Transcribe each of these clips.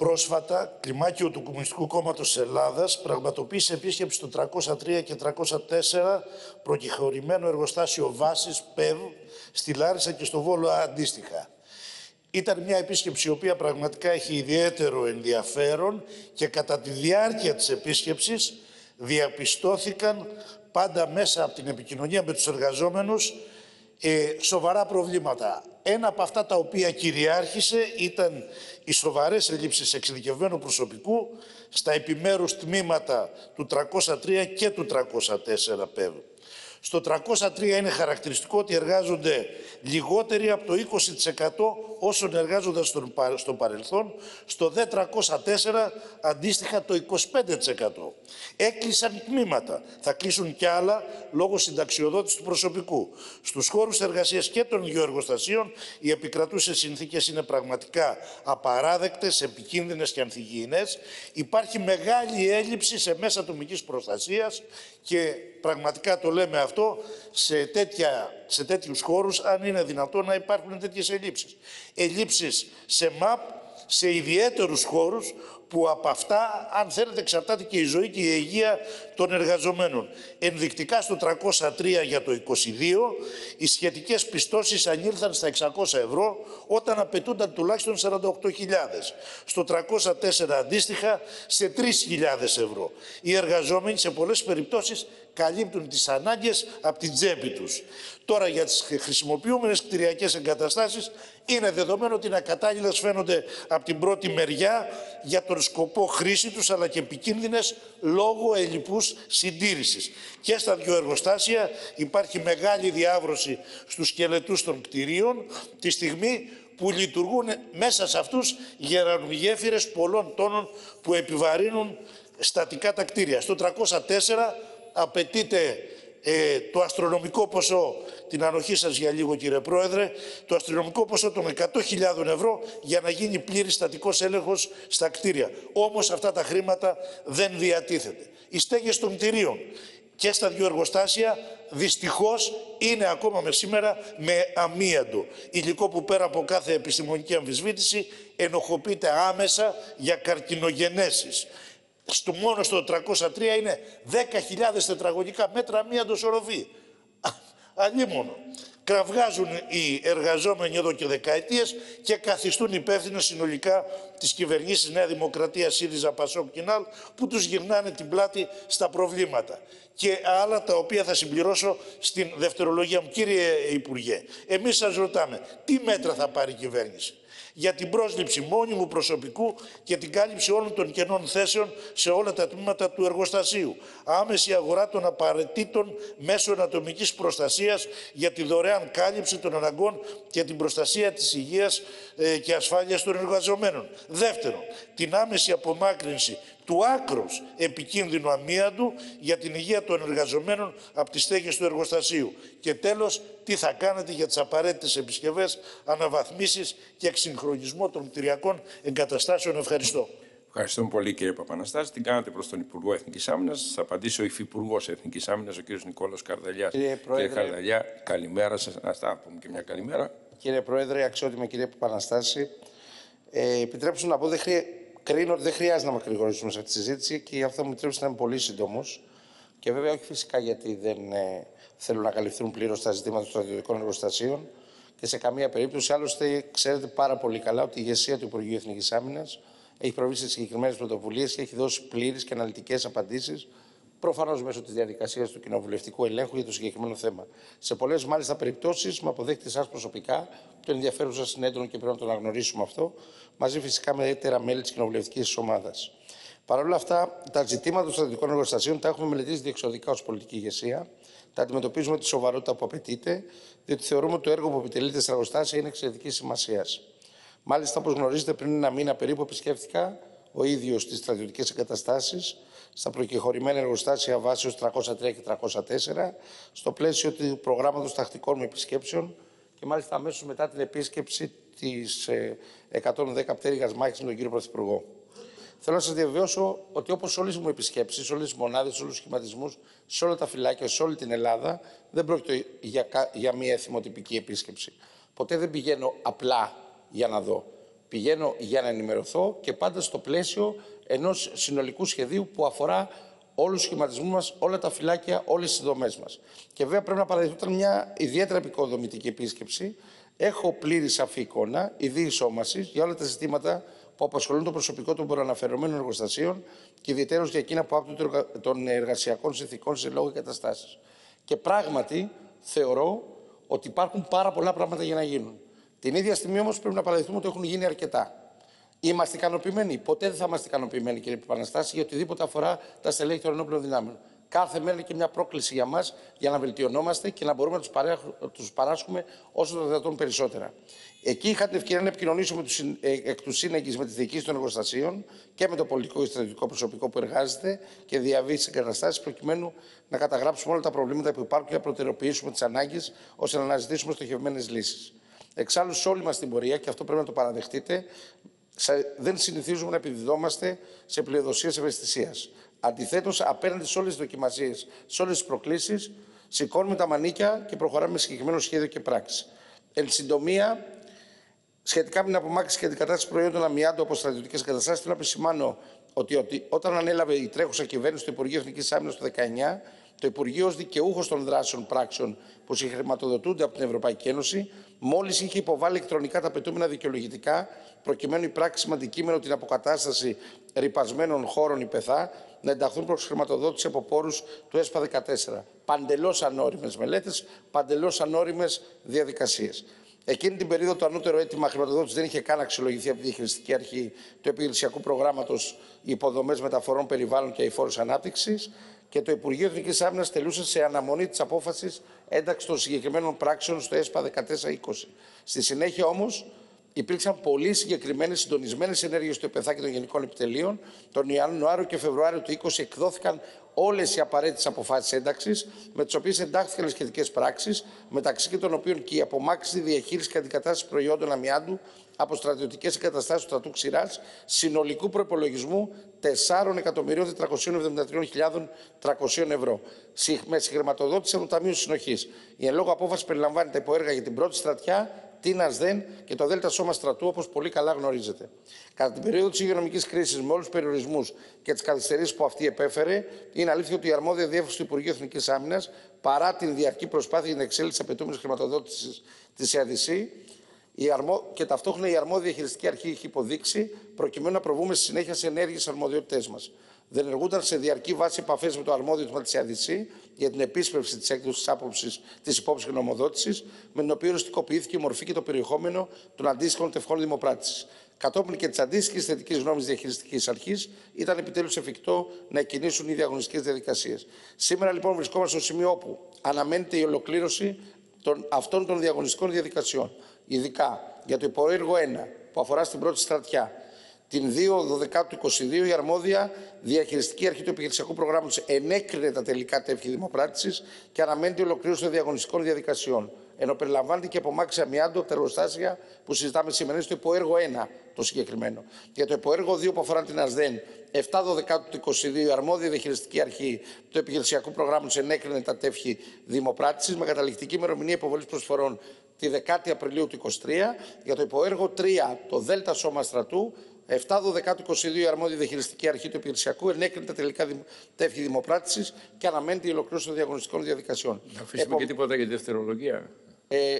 Πρόσφατα, κλιμάκιο του Κομμουνιστικού Κόμματος της Ελλάδας πραγματοποίησε επίσκεψη στο 303 και 304 προκεχωρημένο εργοστάσιο βάσης ΠΕΒ στη Λάρισα και στο Βόλο αντίστοιχα. Ήταν μια επίσκεψη η οποία πραγματικά έχει ιδιαίτερο ενδιαφέρον και κατά τη διάρκεια της επίσκεψης διαπιστώθηκαν πάντα μέσα από την επικοινωνία με τους εργαζόμενους ε, σοβαρά προβλήματα. Ένα από αυτά τα οποία κυριάρχησε ήταν οι σοβαρές ελλείψεις εξειδικευμένου προσωπικού στα επιμέρους τμήματα του 303 και του 304 ΠΕΒ. Στο 303 είναι χαρακτηριστικό ότι εργάζονται λιγότεροι από το 20% όσων εργάζονταν στο παρελθόν. Στο 404 αντίστοιχα το 25%. Έκλεισαν τμήματα. Θα κλείσουν κι άλλα λόγω συνταξιοδότησης του προσωπικού. Στους χώρους εργασίας και των δύο εργοστασίων οι επικρατούσες συνθήκες είναι πραγματικά απαράδεκτες, επικίνδυνες και ανθυγιεινές. Υπάρχει μεγάλη έλλειψη σε μέσα ατομικής προστασίας και πραγματικά το λέμε αυτό σε, τέτοια, σε τέτοιους χώρους αν είναι δυνατόν να υπάρχουν τέτοιες ελλείψεις. Ελλείψεις σε ΜΑΠ, σε ιδιαίτερους χώρους που από αυτά, αν θέλετε, εξαρτάται και η ζωή και η υγεία των εργαζομένων. Ενδεικτικά στο 303 για το 22, οι σχετικές πιστώσεις ανήλθαν στα 600 ευρώ, όταν απαιτούνταν τουλάχιστον 48.000. Στο 304 αντίστοιχα σε 3.000 ευρώ. Οι εργαζόμενοι σε πολλές περιπτώσεις καλύπτουν τις ανάγκες από την τσέπη τους. Τώρα για τις χρησιμοποιούμενες κτηριακές εγκαταστάσεις είναι δεδομένο ότι είναι ακατάλληλες φαίνονται από την πρώτη μεριά για τον σκοπό χρήση τους αλλά και επικίνδυνες λόγω ελλειπούς συντήρησης. Και στα δύο εργοστάσια υπάρχει μεγάλη διάβρωση στους σκελετούς των κτηρίων τη στιγμή που λειτουργούν μέσα σε αυτούς γερανογέφυρες πολλών τόνων που επιβαρύνουν στατικά τα κτίρια. Στο 304 απαιτείται ε, το αστρονομικό ποσό, την ανοχή σας για λίγο κύριε Πρόεδρε, το αστρονομικό ποσό των 100.000 ευρώ για να γίνει πλήρης στατικός έλεγχος στα κτίρια. Όμως αυτά τα χρήματα δεν διατίθεται. Οι στέγες των κτηρίων και στα δύο εργοστάσια δυστυχώς είναι ακόμα με σήμερα με αμίαντο. Υλικό που πέρα από κάθε επιστημονική αμφισβήτηση ενοχοποιείται άμεσα για καρκινογενέσεις στο μόνο στο 303 είναι 10.000 τετραγωνικά μέτρα μία ντοσοροφή. Αλλήμωνο. Κραυγάζουν οι εργαζόμενοι εδώ και δεκαετίες και καθιστούν υπεύθυνο συνολικά τις κυβερνήσεις Νέα Δημοκρατία, ΣΥΡΙΖΑ, ΠΑΣΟΚ, ΚΙΝΑΛ που τους γυρνάνε την πλάτη στα προβλήματα. Και άλλα τα οποία θα συμπληρώσω στην δευτερολογία μου. Κύριε Υπουργέ, εμείς σας ρωτάμε τι μέτρα θα πάρει η κυβέρνηση; Για την πρόσληψη μόνιμου προσωπικού και την κάλυψη όλων των κενών θέσεων σε όλα τα τμήματα του εργοστασίου. Άμεση αγορά των απαραίτητων μέσων ατομικής προστασίας για τη δωρεάν κάλυψη των αναγκών και την προστασία της υγείας ε, και ασφάλειας των εργαζομένων. Δεύτερον, την άμεση απομάκρυνση του άκρος επικίνδυνου αμύαντου για την υγεία των εργαζομένων από τις στέγες του εργοστασίου. Και τέλος, τι θα κάνετε για τις απαραίτητες επισκευές, αναβαθμίσεις και εξυγχρονισμό των κτηριακών εγκαταστάσεων. Ευχαριστώ. Ευχαριστούμε πολύ κύριε Παπαναστάση. Την κάνατε προς τον Υπουργό Εθνικής Άμυνας. Θα απαντήσει ο Υφυπουργός Εθνικής Άμυνας, ο κύριος Νικόλο Καρδαλιάς. Κύριε Πρόεδρε. Κύριε Καρδαλιά, καλημέρα σας. Α τα πούμε και μια καλημέρα. Κύριε Πρόεδρε, αξιότιμη κύριε Παπαναστάση, ε, επιτρέψτε να πω, δεν χρειάζεται κρίνω ότι δεν χρειάζεται να μακρηγορήσουμε σε αυτή τη συζήτηση και γι' αυτό μου επιτρέψετε να είμαι πολύ σύντομος. Και βέβαια όχι φυσικά γιατί δεν ε, θέλουν να καλυφθούν πλήρως τα ζητήματα των στρατιωτικών εργοστασίων και σε καμία περίπτωση. Άλλωστε, ξέρετε πάρα πολύ καλά ότι η ηγεσία του Υπουργείου Εθνικής Άμυνας έχει προβεί σε συγκεκριμένες πρωτοβουλίες και έχει δώσει πλήρε και αναλυτικές απαντήσεις προφανώς μέσω της διαδικασίας του κοινοβουλευτικού ελέγχου για το συγκεκριμένο θέμα. Σε πολλές μάλιστα περιπτώσεις, με αποδέχεται εσά προσωπικά, το ενδιαφέρον σα είναι έντονο και πρέπει να το αναγνωρίσουμε αυτό, μαζί φυσικά με ιδιαίτερα μέλη της κοινοβουλευτικής ομάδας. Παρ' όλα αυτά, τα ζητήματα των στρατιωτικών εργοστασίων τα έχουμε μελετήσει διεξοδικά ως πολιτική ηγεσία. Τα αντιμετωπίζουμε τη σοβαρότητα που απαιτείται, διότι θεωρούμε ότι το έργο που επιτελείται στα εργοστάσια είναι εξαιρετικής σημασίας. Μάλιστα, όπως γνωρίζετε, πριν ένα μήνα περίπου επισκέφθηκα ο ίδιος στι στρατιωτικές εγκαταστάσεις στα προκεχωρημένα εργοστάσια βάσεως 303 και 304 στο πλαίσιο του προγράμματος τακτικών με επισκέψεων και μάλιστα αμέσως μετά την επίσκεψη της 110 πτέρυγας μάχης με τον κύριο Πρωθυπουργό. Θέλω να σας διαβεβαιώσω ότι όπως όλες μου επισκέψεις, σε όλες τις μονάδες, σε όλους τους σχηματισμούς, σε όλα τα φυλάκια, σε όλη την Ελλάδα, δεν πρόκειται για, για μια εθιμοτυπική επίσκεψη. Ποτέ δεν πηγαίνω απλά για να δω. Πηγαίνω για να ενημερωθώ και πάντα στο πλαίσιο ενός συνολικού σχεδίου που αφορά όλους τους σχηματισμούς μας, όλα τα φυλάκια, όλες τις δομές μας. Και βέβαια πρέπει να παραδεχτώ ήταν μια ιδιαίτερα επικοδομητική επίσκεψη. Έχω πλήρη σαφή εικόνα, ειδή σώμαση για όλα τα ζητήματα που απασχολούν το προσωπικό των προαναφερομένων εργοστασίων και ιδιαίτερως για εκείνα που άπτουν των εργασιακών συνθηκών σε λόγω καταστάσει. Και πράγματι θεωρώ ότι υπάρχουν πάρα πολλά πράγματα για να γίνουν. Την ίδια στιγμή όμως πρέπει να παραδεχτούμε ότι έχουν γίνει αρκετά. Είμαστε ικανοποιημένοι. Ποτέ δεν θα είμαστε ικανοποιημένοι, κύριε Επαναστάση, για οτιδήποτε αφορά τα στελέχη των ενόπλων δυνάμεων. Κάθε μέρα είναι και μια πρόκληση για μας για να βελτιωνόμαστε και να μπορούμε να τους παράσχουμε όσο το δυνατόν περισσότερα. Εκεί είχα την ευκαιρία να επικοινωνήσω με τους, ε, εκ του σύνεγγυ με τη διοίκηση των εργοστασίων και με το πολιτικό και στρατιωτικό προσωπικό που εργάζεται και διαβεί τις εγκαταστάσεις, προκειμένου να καταγράψουμε όλα τα προβλήματα που υπάρχουν και να προτεραιοποιήσουμε τις ανάγκες ώστε να αναζητήσουμε στοχευμένες λύσεις. Εξάλλου, σε όλη μας την πορεία, και αυτό πρέπει να το παραδεχτείτε, δεν συνηθίζουμε να επιδιδόμαστε σε πλειοδοσίες ευαισθησίας. Αντιθέτως, απέναντι σε όλες τις δοκιμασίες, σε όλες τις προκλήσεις, σηκώνουμε τα μανίκια και προχωράμε με συγκεκριμένο σχέδιο και πράξη. Εν συντομία, σχετικά με την απομάκρυνση και αντικατάσταση προϊόντων αμοιάντου από στρατιωτικές εγκαταστάσεις, θέλω να επισημάνω ότι, ότι όταν ανέλαβε η τρέχουσα κυβέρνηση του Υπουργείου Εθνικής Άμυνας το 19, το Υπουργείο ως δικαιούχος των δράσεων πράξεων που συγχρηματοδοτούνται από την Ευρωπαϊκή Ένωση, μόλις είχε υποβάλει ηλεκτρονικά τα απαιτούμενα δικαιολογητικά, προκειμένου η πράξη με αντικείμενο την αποκατάσταση ρηπασμένων χώρων υπεθά να ενταχθούν προς χρηματοδότηση από πόρους του ΕΣΠΑ 14. Παντελώς ανώριμες μελέτες, παντελώς ανώριμες διαδικασίες. Εκείνη την περίοδο το ανώτερο αίτημα χρηματοδότησης δεν είχε καν αξιολογηθεί από τη διαχειριστική αρχή του επιχειρησιακού προγράμματος Υποδομές Μεταφορών Περιβάλλον και Αηφόρου Ανάπτυξης και το Υπουργείο Εθνικής Άμυνας τελούσε σε αναμονή της απόφασης ένταξης των συγκεκριμένων πράξεων στο ΕΣΠΑ 1420. Στη συνέχεια όμως, υπήρξαν πολύ συγκεκριμένες συντονισμένες ενέργειες του ΕΠΕΘΑ και των Γενικών Επιτελείων. Τον Ιανουάριο και Φεβρουάριο του 20 εκδόθηκαν όλες οι απαραίτητες αποφάσεις ένταξης, με τις οποίες εντάχθηκαν οι σχετικές πράξεις, μεταξύ και των οποίων και η απομάκρυνση, διαχείριση και αντικατάσταση προϊόντων αμοιάντου από στρατιωτικές εγκαταστάσεις του στρατού Ξηράς συνολικού προπολογισμού 4.473.300 ευρώ, με συγχρηματοδότηση από το Ταμείο Συνοχής. Η εν λόγω απόφαση περιλαμβάνει τα υποέργα για την πρώτη στρατιά, την ΑΣΔΕΝ και το ΔΕΛΤΑ Σώμα Στρατού, όπως πολύ καλά γνωρίζετε. Κατά την περίοδο της υγειονομικής κρίσης, με όλους τους περιορισμούς και τις καθυστερήσεις που αυτή επέφερε, είναι αλήθεια ότι η αρμόδια διεύθυνση του Υπουργείου Εθνικής Άμυνας, παρά την διαρκή προσπάθεια για την εξέλιξη απαιτούμενης χρηματοδότησης της ΕΑΔΣΥ, αρμο... και ταυτόχρονα η αρμόδια διαχειριστική αρχή έχει υποδείξει προκειμένου να προβούμε στη συνέχεια σε ενέργειες αρμοδιότητές μας. Δεν εργούνταν σε διαρκή βάση επαφές με το αρμόδιο τμήμα της ΑΔΣ για την επίσπευση της έκδοσης της άποψης της υπόψης γνωμοδότηση, με την οποία οριστικοποιήθηκε η μορφή και το περιεχόμενο των αντίστοιχων τευχών δημοπράτησης. Κατόπιν και της αντίστοιχης θετικής γνώμης διαχειριστικής αρχής, ήταν επιτέλους εφικτό να εκκινήσουν οι διαγωνιστικές διαδικασίες. Σήμερα λοιπόν βρισκόμαστε στο σημείο όπου αναμένεται η ολοκλήρωση των, αυτών των διαγωνιστικών διαδικασιών ειδικά για το υποέργο 1 που αφορά στην πρώτη στρατιά, την 2 του 22 η αρμόδια διαχειριστική αρχή του επιχειρησιακού προγράμματος ενέκρινε τα τελικά τεύχη δημοπράτησης και αναμένει ολοκλήρωση των διαγωνιστικών διαδικασιών. Ενώ περιλαμβάνεται και απομάκρυνση αμοιάντου από τα εργοστάσια που συζητάμε σήμερα. Είναι στο υποέργο 1 το συγκεκριμένο. Για το υποέργο 2 που αφορά την ΑΣΔΕΝ, 7 του 22 η αρμόδια διαχειριστική αρχή του επιχειρησιακού προγράμματος ενέκρινε τα τεύχη δημοπράτησης με καταληκτική ημερομηνία υποβολής προσφορών τη 10η Απριλίου του 2023. Για το υποέργο 3, το ΔΕΛΤΑ Σώμα Στρατού, 7 του 22 η αρμόδια διαχειριστική αρχή του υπηρεσιακού ενέκρινε τα τελικά τεύχη δημοπράτησης και αναμένει η ολοκλήρωση των διαγωνιστικών διαδικασιών. Να αφήσουμε Επο... και τίποτα για τη δευτερολογία. Ε,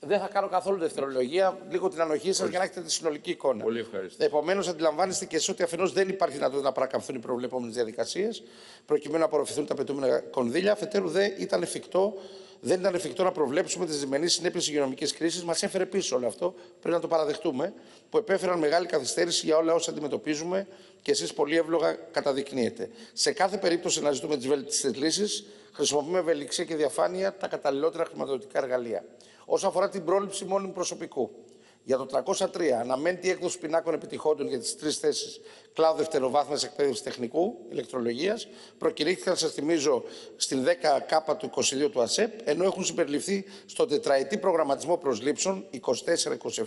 δεν θα κάνω καθόλου δευτερολογία, λίγο την ανοχή σας για να έχετε τη συνολική εικόνα. Πολύ ευχαριστώ. Επομένως, αντιλαμβάνεστε και εσείς ότι αφενός δεν υπάρχει δυνατότητα να παρακαμφθούν οι προβλεπόμενες διαδικασίες, προκειμένου να απορροφηθούν τα απαιτούμενα κονδύλια. Αφετέρου, δεν ήταν εφικτό δεν ήταν εφικτό να προβλέψουμε τι δυσμενεί συνέπειε υγειονομικής κρίσης. Μας έφερε πίσω όλο αυτό. Πρέπει να το παραδεχτούμε. Που επέφεραν μεγάλη καθυστέρηση για όλα όσα αντιμετωπίζουμε και εσείς πολύ εύλογα καταδεικνύετε. Σε κάθε περίπτωση να ζητούμε τις βέλτιστες λύσεις, χρησιμοποιούμε ευελιξία και διαφάνεια τα καταλληλότερα χρηματοδοτικά εργαλεία. Όσον αφορά την πρόληψη μόνιμου προσωπικού, για το 303 αναμένει η έκδοση πινάκων επιτυχόντων για τις τρεις θέσεις κλάδου δευτεροβάθμια εκπαίδευσης τεχνικού ηλεκτρολογίας. Προκηρύχθηκαν, σας θυμίζω, στην 10K του 22 του ΑΣΕΠ, ενώ έχουν συμπεριληφθεί στο τετραετή προγραμματισμό προσλήψεων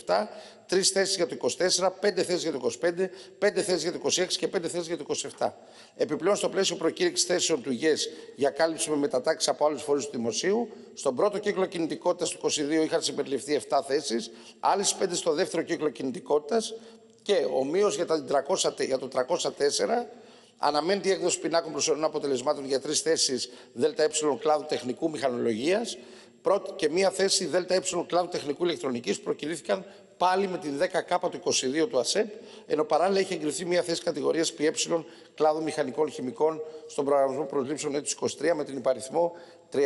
24-27, τρεις θέσεις για το 24, πέντε θέσεις για το 25, πέντε θέσεις για το 26 και πέντε θέσεις για το 27. Επιπλέον, στο πλαίσιο προκήρυξης θέσεων του ΓΕΣ για κάλυψη με μετατάξεις από άλλου φορεί του δημοσίου, στον πρώτο κύκλο κινητικότητας του 22 είχαν συμπεριληφθεί 7 θέσεις, άλλες 5 ανάγονται στο δεύτερο κύκλο κινητικότητας και ομοίως για, τα 300 για το 304 αναμένεται η έκδοση πινάκων προσωρινών αποτελεσμάτων για τρεις θέσεις ΔΕΕ κλάδου τεχνικού μηχανολογίας πρώτη και μία θέση ΔΕΕ κλάδου τεχνικού ηλεκτρονικής που προκυρήθηκαν πάλι με την 10K του 22 του ΑΣΕΠ, ενώ παράλληλα έχει εγκριθεί μια θέση κατηγορίας ΠΕ κλάδου μηχανικών χημικών στον προγραμματισμό προσλήψεων έτους 23 με την υπαριθμό 31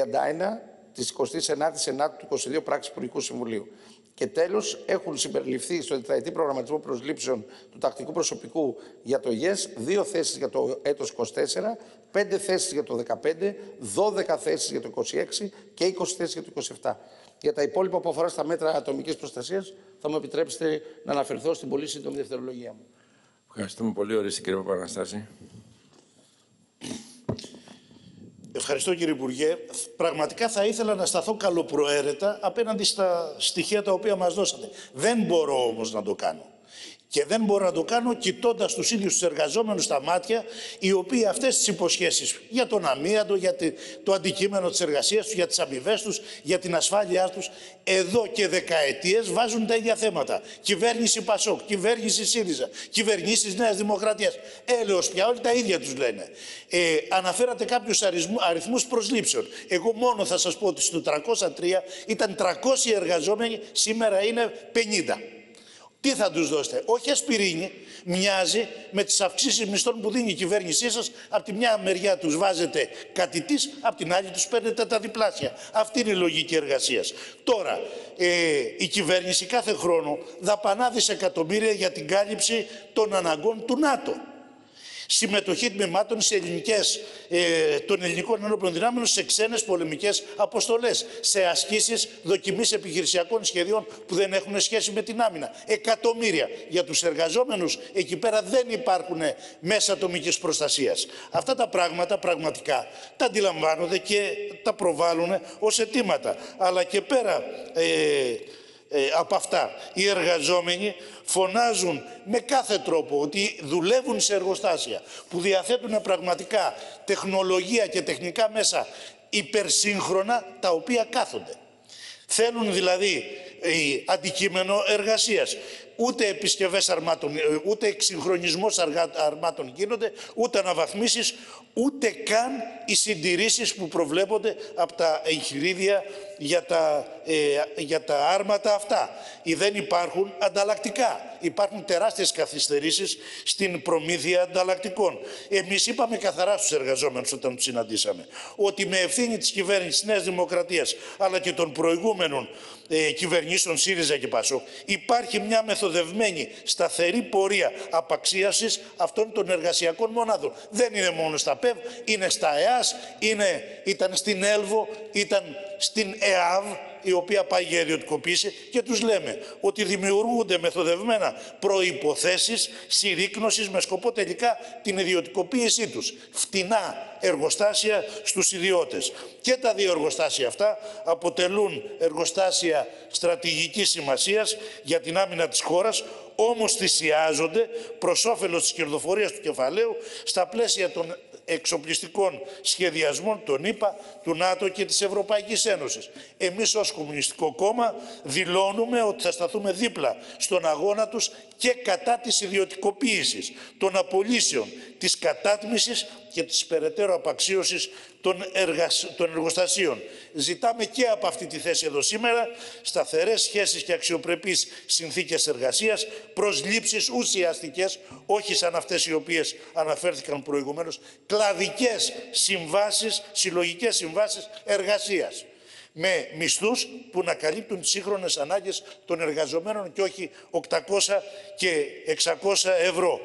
της 29η Ενάτου του 22 πράξης Υπουργικού Συμβουλίου. Και τέλος, έχουν συμπεριληφθεί στο τετραετή προγραμματισμό προσλήψεων του τακτικού προσωπικού για το ΙΕΣ δύο θέσεις για το έτος 24, πέντε θέσεις για το 15, 12 θέσεις για το 26 και 20 θέσεις για το 27. Για τα υπόλοιπα που αφορά στα μέτρα ατομικής προστασίας, θα μου επιτρέψετε να αναφερθώ στην πολύ σύντομη δευτερολογία μου. Ευχαριστούμε πολύ, ορίστε κύριε Παπαναστάση. Ευχαριστώ κύριε Υπουργέ. Πραγματικά θα ήθελα να σταθώ καλοπροαίρετα απέναντι στα στοιχεία τα οποία μας δώσατε. Δεν μπορώ όμως να το κάνω. Και δεν μπορώ να το κάνω κοιτώντας τους ίδιους τους εργαζόμενους στα μάτια, οι οποίοι αυτές τις υποσχέσεις για τον αμύαντο, για το αντικείμενο της εργασίας τους, για τις αμοιβές τους, για την ασφάλειά τους, εδώ και δεκαετίες βάζουν τα ίδια θέματα. Κυβέρνηση Πασόκ, κυβέρνηση ΣΥΡΙΖΑ, κυβερνήσεις Νέας Δημοκρατίας. Έλεω πια όλοι τα ίδια τους λένε. Ε, αναφέρατε κάποιους αριθμού προσλήψεων. Εγώ μόνο θα σας πω ότι στο 303 ήταν 300 εργαζόμενοι, σήμερα είναι 50. Τι θα τους δώσετε; Όχι ασπιρίνη, μοιάζει με τις αυξήσεις μισθών που δίνει η κυβέρνησή σας. Από τη μια μεριά τους βάζετε κάτι της, από την άλλη τους παίρνετε τα διπλάσια. Αυτή είναι η λογική εργασίας. Τώρα, ε, η κυβέρνηση κάθε χρόνο δαπανά δισεκατομμύρια για την κάλυψη των αναγκών του ΝΑΤΟ συμμετοχή τμήματων σε ελληνικές, ε, των ελληνικών ενόπλων δυνάμεων σε ξένες πολεμικές αποστολές, σε ασκήσεις δοκιμής επιχειρησιακών σχεδίων που δεν έχουν σχέση με την άμυνα. Εκατομμύρια για τους εργαζόμενους εκεί πέρα δεν υπάρχουν μέσα ατομικής προστασίας. Αυτά τα πράγματα πραγματικά τα αντιλαμβάνονται και τα προβάλλουν ως αιτήματα. Αλλά και πέρα... Ε, ε, από αυτά. Οι εργαζόμενοι φωνάζουν με κάθε τρόπο ότι δουλεύουν σε εργοστάσια που διαθέτουν πραγματικά τεχνολογία και τεχνικά μέσα υπερσύγχρονα τα οποία κάθονται. Θέλουν δηλαδή ε, αντικείμενο εργασίας. Ούτε επισκευές αρμάτων, ε, ούτε εξυγχρονισμός αρμάτων γίνονται, ούτε αναβαθμίσεις, ούτε καν οι συντηρήσεις που προβλέπονται από τα εγχειρίδια για τα, ε, για τα άρματα αυτά. Ή δεν υπάρχουν ανταλλακτικά. Υπάρχουν τεράστιες καθυστερήσεις στην προμήθεια ανταλλακτικών. Εμείς είπαμε καθαρά στους εργαζόμενους όταν τους συναντήσαμε ότι με ευθύνη της κυβέρνησης Νέας Δημοκρατίας αλλά και των προηγούμενων ε, κυβερνήσεων ΣΥΡΙΖΑ και ΠΑΣΟ υπάρχει μια μεθοδευμένη σταθερή πορεία απαξίασης αυτών των εργασιακών μονάδων. Δεν είναι μόνο στα ΠΕΒ, είναι στα ΕΑΣ, είναι, ήταν στην ΕΛΒΟ, ήταν στην ΕΑΒ, η οποία πάει για ιδιωτικοποίηση και τους λέμε ότι δημιουργούνται μεθοδευμένα προϋποθέσεις συρρήκνωσης με σκοπό τελικά την ιδιωτικοποίησή τους. Φτηνά εργοστάσια στους ιδιώτες. Και τα δύο εργοστάσια αυτά αποτελούν εργοστάσια στρατηγικής σημασίας για την άμυνα της χώρας, όμως θυσιάζονται προς όφελος της κερδοφορίας του κεφαλαίου στα πλαίσια των εξοπλιστικών σχεδιασμών των ΗΠΑ, του ΝΑΤΟ και της Ευρωπαϊκής Ένωσης. Εμείς ως Κομμουνιστικό Κόμμα δηλώνουμε ότι θα σταθούμε δίπλα στον αγώνα τους και κατά της ιδιωτικοποίησης, των απολύσεων, της κατάτμισης και της περαιτέρω απαξίωσης των, εργασ... των εργοστασίων. Ζητάμε και από αυτή τη θέση εδώ σήμερα σταθερές σχέσεις και αξιοπρεπείς συνθήκες εργασίας, προσλήψεις ουσιαστικές, όχι σαν αυτές οι οποίες αναφέρθηκαν προηγουμένως, κλαδικές συμβάσεις, συλλογικές συμβάσεις εργασίας με μισθούς που να καλύπτουν τις σύγχρονες ανάγκες των εργαζομένων και όχι 800 και 600 ευρώ.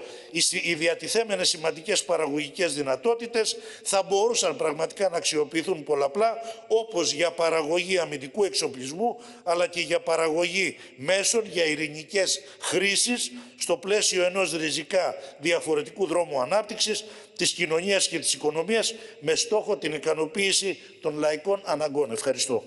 Οι διατηθέμενες σημαντικές παραγωγικές δυνατότητες θα μπορούσαν πραγματικά να αξιοποιηθούν πολλαπλά όπως για παραγωγή αμυντικού εξοπλισμού αλλά και για παραγωγή μέσων για ειρηνικές χρήσεις στο πλαίσιο ενός ριζικά διαφορετικού δρόμου ανάπτυξης της κοινωνίας και της οικονομίας με στόχο την ικανοποίηση των λαϊκών αναγκών. Ευχαριστώ.